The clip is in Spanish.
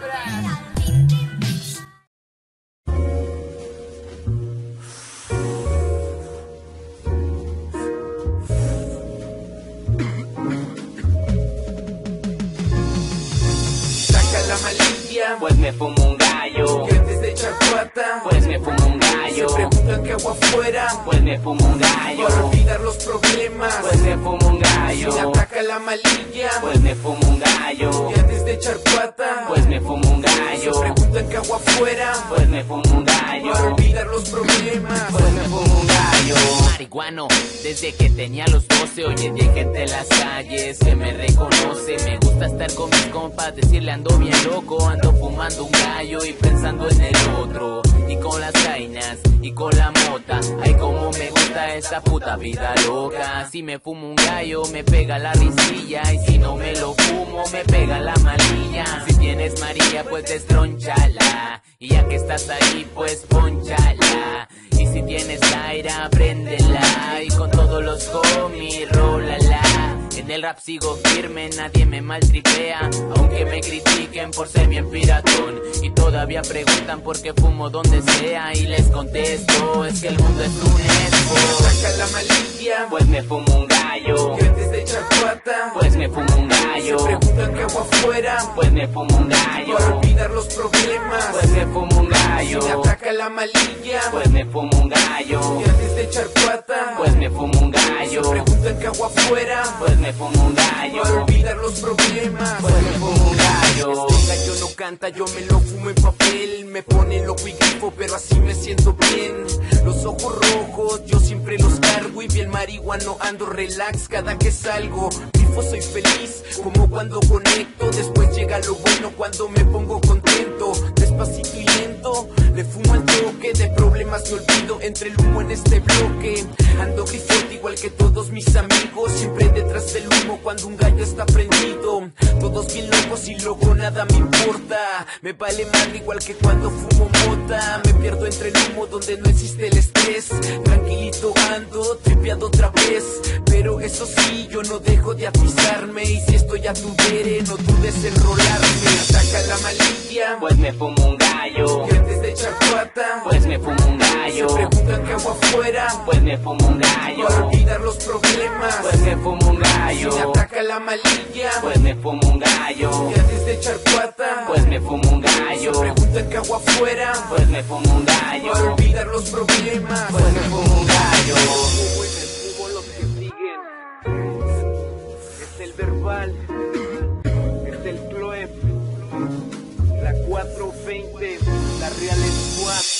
palabras. Saca la malicia, pues me fumo un gallo, que antes de echar pata, pues me fumo un se gallo, preguntan qué hago afuera, pues me fumo un gallo, para olvidar los problemas. pues me fumo un gallo, ataca la malilla, pues me fumo un gallo, que antes de echar hago afuera, pues me fumo un para gallo, olvidar los problemas. pues me fumo un gallo. Marihuano, desde que tenía los 12, hoy en día las calles que me reconoce. Me gusta estar con mis compas, decirle ando bien loco, ando fumando un gallo y pensando en el otro. Y con las vainas y con la mota, ay como me gusta esta puta vida loca. Si me fumo un gallo, me pega la risilla. Y si no me lo fumo, me pega la malilla. Si tienes María, pues destronchala. Y ya que estás ahí, pues ponchala. Y si tienes aire, préndela. Y con todos los homies, rólala. En el rap sigo firme, nadie me maltripea. Aunque me critiquen por ser bien piratón. Y todavía preguntan por qué fumo donde sea. Y les contesto, es que el mundo es un expo. Saca la malicia, Pues me fumo un gallo. que antes de echar pata, Pues me fumo un gallo. Qué hago afuera, Pues me fumo un para gallo. olvidar los problemas. Pues me fumo un Me gallo. ataca la malilla, Pues me fumo un gallo. que antes de echar pata, Pues me fumo un gallo. preguntan qué hago afuera, Pues me fumo un para gallo. olvidar los problemas. Pues me fumo un gallo. Este gallo no canta, yo me lo fumo en papel. Me pone loco y grifo, pero así me siento bien. Los ojos rojos, yo siempre los cargo. Y bien marihuano, ando relax cada que salgo. Grifo, soy feliz, como cuando conecto. Después llega lo bueno cuando me pongo contento. Despacito y lento, le fumo al toque. De problemas me olvido entre el humo en este bloque. Ando grifote igual que todos mis amigos. Siempre detrás del humo cuando un gallo está prendido. Y loco, nada me importa. Me vale madre igual que cuando fumo mota. Me pierdo entre el humo donde no existe el estrés. Tranquilito ando, tripeado otra vez. Pero eso sí, yo no dejo de atizarme. Y si estoy a tu dere, no dudes en rolarme. Saca la malicia, Pues me fumo un gallo. que antes de echar pata. Pues me fumo un gallo. Preguntan qué hago afuera. Pues me fumo un Para gallo. olvidar los problemas. Pues me fumo un Me gallo. ataca la malilla. Pues me fumo un gallo. Que antes de echar pata. Pues me fumo un gallo. preguntan qué hago afuera. Pues me fumo un Para gallo. olvidar los problemas. Pues me fumo un gallo. Fumo en el fumo los que siguen. Es el verbal. Es el Cloep. La 420. La Real Squad.